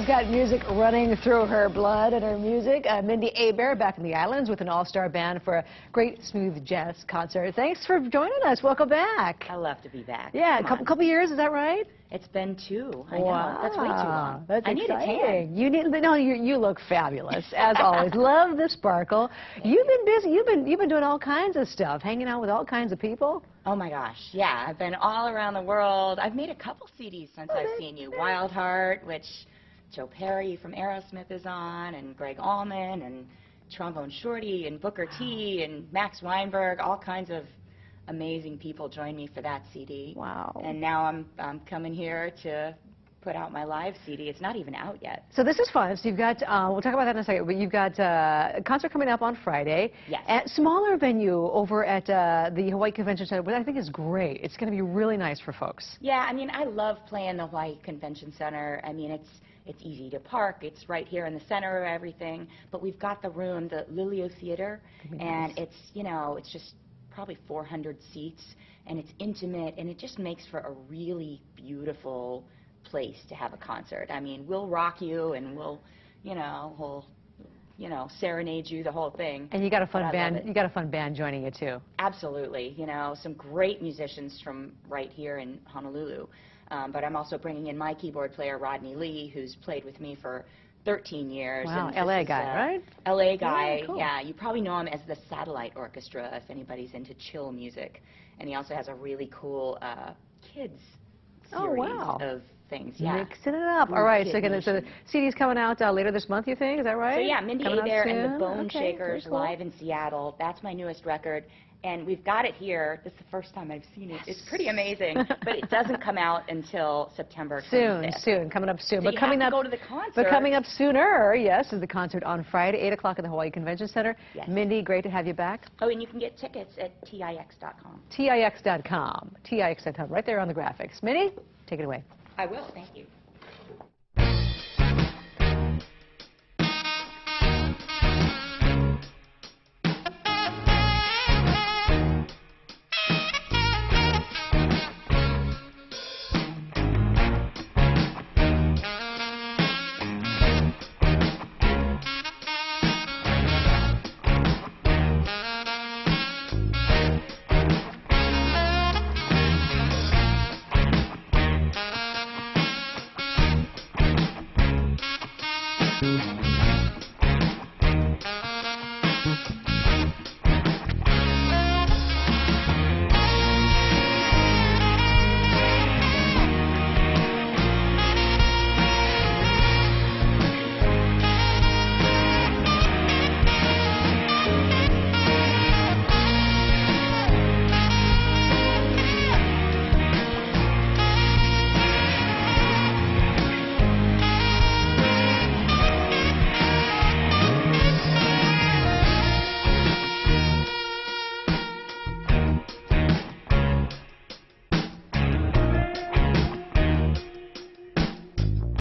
Mindi's got music running through her blood and her music. Uh, Mindi Abair back in the islands with an all-star band for a great smooth jazz concert. Thanks for joining us. Welcome back. I love to be back. Yeah, a couple, couple years, is that right? It's been two. I wow. know. That's way too long. That's I need a tan. You need no. You you look fabulous as always. Love the sparkle. You've been busy. You've been you've been doing all kinds of stuff, hanging out with all kinds of people. Oh my gosh, yeah. I've been all around the world. I've made a couple CDs since I've seen you. Wild Heart, which Joe Perry from Aerosmith is on, and Gregg Allman, and Trombone Shorty, and Booker T, and Max Weinberg. All kinds of amazing people joined me for that CD. Wow. And now I'm I'm coming here to put out my live CD. It's not even out yet. So this is fun. So you've got, uh, we'll talk about that in a second, but you've got uh, a concert coming up on Friday. Yes. At smaller venue over at uh, the Hawaii Convention Center, which I think is great. It's going to be really nice for folks. Yeah, I mean, I love playing the Hawaii Convention Center. I mean, it's it's easy to park. It's right here in the center of everything. But we've got the room, the Liliu Theater, be and it's you know, it's just probably 400 seats, and it's intimate, and it just makes for a really beautiful place to have a concert. I mean, we'll rock you, and we'll, you know, we'll, you know, serenade you, the whole thing. And you got a fun band. You got a fun band joining you too. Absolutely. You know, some great musicians from right here in Honolulu. Um, but I'm also bringing in my keyboard player, Rodney Lee, who's played with me for 13 years. Wow, and LA guy, right? LA guy, cool. yeah. You probably know him as the Satellite Orchestra if anybody's into chill music. And he also has a really cool uh, kids Oh, series wow. of things. Yeah. Mixing it up. All right. So, gonna, so the. CD's coming out uh, later this month. You think? Is that right? So yeah, Mindi Coming out Abair and the Bone Okay, Shakers cool. live in Seattle. That's my newest record. And we've got it here. This is the first time I've seen it. It's pretty amazing. but it doesn't come out until September 25th. Soon, soon, coming up soon. So but coming up, go to the concert. but coming up sooner, yes, is the concert on Friday, 8 o'clock at the Hawaii Convention Center. Yes. Mindi, great to have you back. Oh, and you can get tickets at tix.com. TIX.com, TIX.com, right there on the graphics. Mindi, take it away. I will. Thank you. Thank you.